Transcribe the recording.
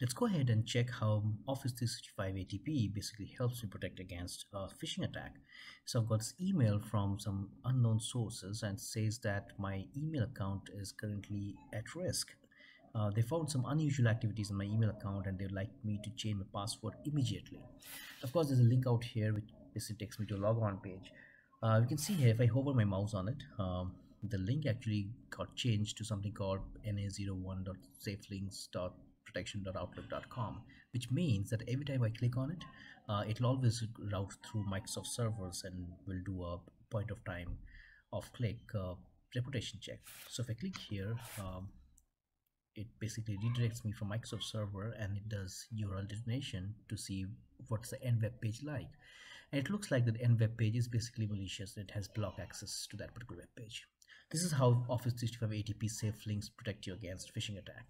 let's go ahead and check how Office 365 ATP basically helps me protect against a phishing attack. So I've got this email from some unknown sources and says that my email account is currently at risk. Uh, they found some unusual activities on my email account and they'd like me to change my password immediately. Of course, there's a link out here which basically takes me to a log on page. Uh, you can see here if I hover my mouse on it, um, the link actually got changed to something called na01.safelinks.com protection.outlook.com which means that every time I click on it uh, it'll always route through Microsoft servers and will do a point of time of click uh, reputation check. So if I click here um, it basically redirects me from Microsoft server and it does URL determination to see what's the end web page like. And it looks like the end web page is basically malicious. It has block access to that particular web page. This is how Office 365 ATP safe links protect you against phishing attack